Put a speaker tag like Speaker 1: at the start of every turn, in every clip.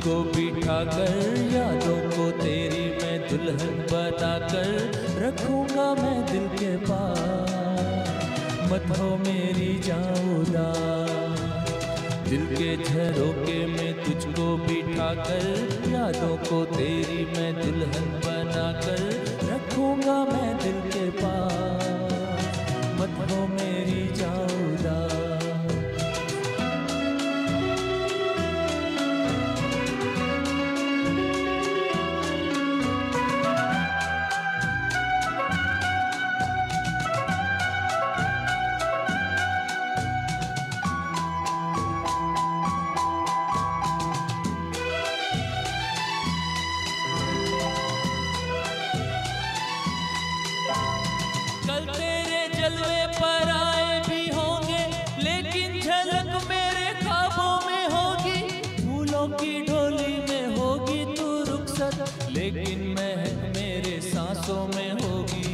Speaker 1: तुझको बिठा कर यादों को तेरी मैं दुल्हन बना कर रखूँगा मैं दिल के पास मत हो मेरी जाऊदा दिल के झरोके में तुझको बिठा कर यादों को तेरी मैं दुल्हन बना कर रखूँगा मैं दिल के पास लेकिन महक मेरे सांसों में होगी।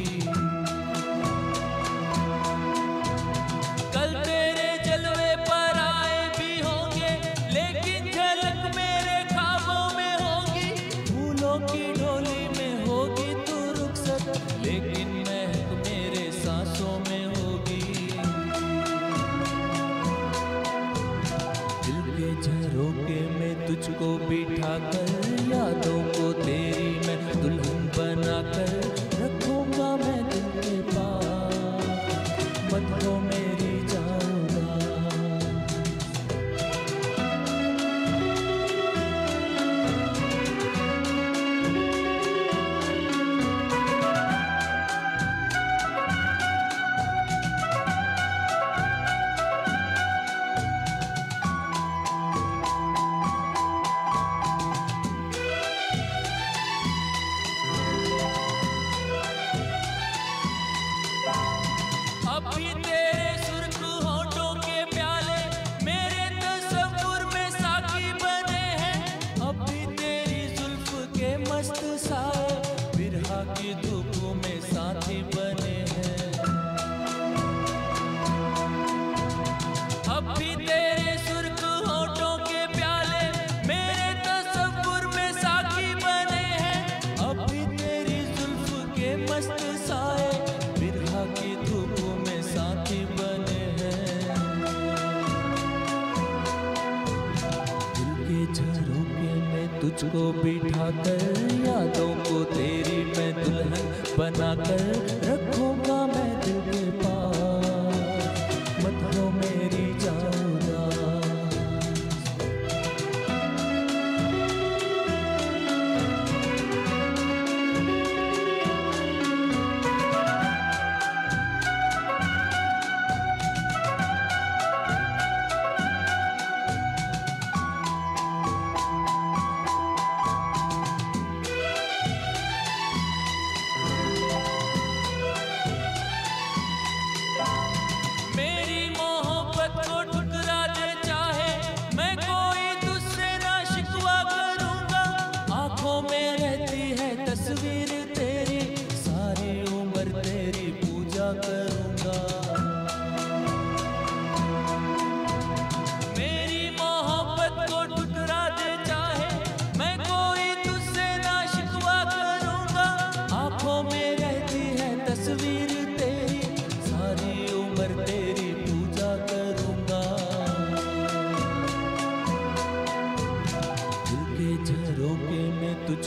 Speaker 1: कल तेरे जलवे पर आए भी होंगे, लेकिन झलक मेरे ख्वाबों में होगी। फूलों की डोली में होगी तू रुखसत, लेकिन महक मेरे सांसों में होगी। दिल के झरोके में तुझको बिठा कर यादों को तेरी मैं तुझको बिठा कर यादों को तेरी मैं दुल्हन बना कर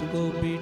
Speaker 1: दिल के झरोके